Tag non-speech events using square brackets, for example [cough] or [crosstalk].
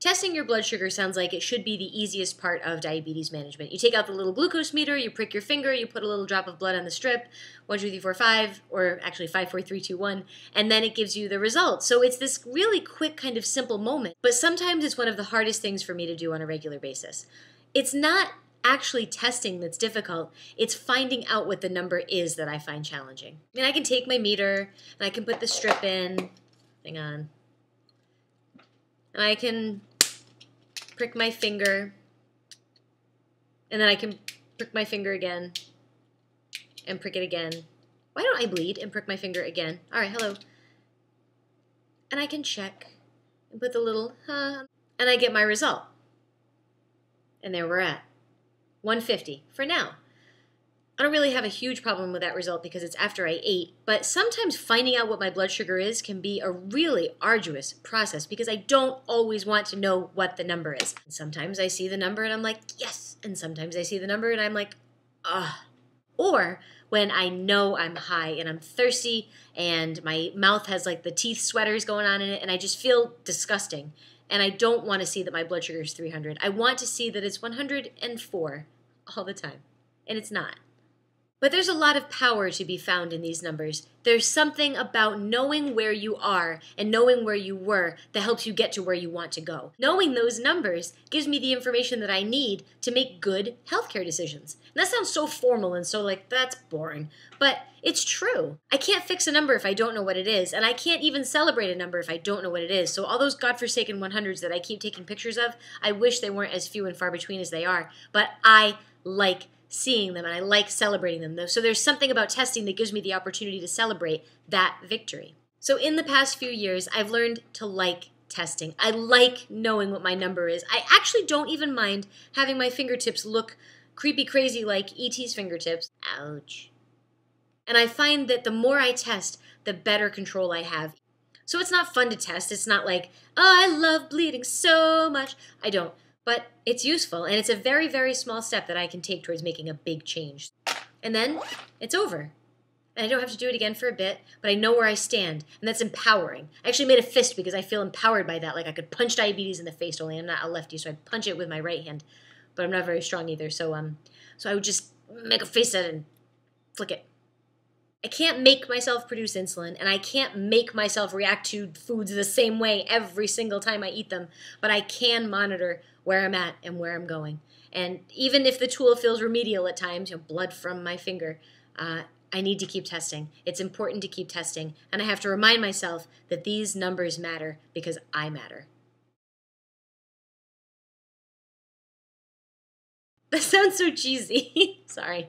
Testing your blood sugar sounds like it should be the easiest part of diabetes management. You take out the little glucose meter, you prick your finger, you put a little drop of blood on the strip, 1, 2, 3, 4, 5, or actually 5, 4, 3, 2, 1, and then it gives you the result. So it's this really quick, kind of simple moment, but sometimes it's one of the hardest things for me to do on a regular basis. It's not actually testing that's difficult. It's finding out what the number is that I find challenging. I mean, I can take my meter and I can put the strip in. Hang on. And I can prick my finger, and then I can prick my finger again, and prick it again. Why don't I bleed and prick my finger again? All right, hello. And I can check and put the little, huh, and I get my result. And there we're at. 150 for now. I don't really have a huge problem with that result because it's after I ate, but sometimes finding out what my blood sugar is can be a really arduous process because I don't always want to know what the number is. And sometimes I see the number and I'm like, yes. And sometimes I see the number and I'm like, ah. Or when I know I'm high and I'm thirsty and my mouth has like the teeth sweaters going on in it and I just feel disgusting. And I don't want to see that my blood sugar is 300. I want to see that it's 104 all the time. And it's not. But there's a lot of power to be found in these numbers. There's something about knowing where you are and knowing where you were that helps you get to where you want to go. Knowing those numbers gives me the information that I need to make good healthcare decisions. And that sounds so formal and so like, that's boring. But it's true. I can't fix a number if I don't know what it is, and I can't even celebrate a number if I don't know what it is. So, all those godforsaken 100s that I keep taking pictures of, I wish they weren't as few and far between as they are. But I like seeing them and I like celebrating them. Though. So there's something about testing that gives me the opportunity to celebrate that victory. So in the past few years, I've learned to like testing. I like knowing what my number is. I actually don't even mind having my fingertips look creepy crazy like ET's fingertips. Ouch. And I find that the more I test, the better control I have. So it's not fun to test. It's not like, oh, I love bleeding so much. I don't but it's useful and it's a very, very small step that I can take towards making a big change. And then it's over. And I don't have to do it again for a bit, but I know where I stand, and that's empowering. I actually made a fist because I feel empowered by that. Like I could punch diabetes in the face, only I'm not a lefty, so I'd punch it with my right hand. But I'm not very strong either, so um, so I would just make a face at it and flick it. I can't make myself produce insulin and I can't make myself react to foods the same way every single time I eat them, but I can monitor where I'm at and where I'm going. And even if the tool feels remedial at times, you know, blood from my finger, uh, I need to keep testing. It's important to keep testing. And I have to remind myself that these numbers matter because I matter. [laughs] That sounds so cheesy. [laughs] Sorry.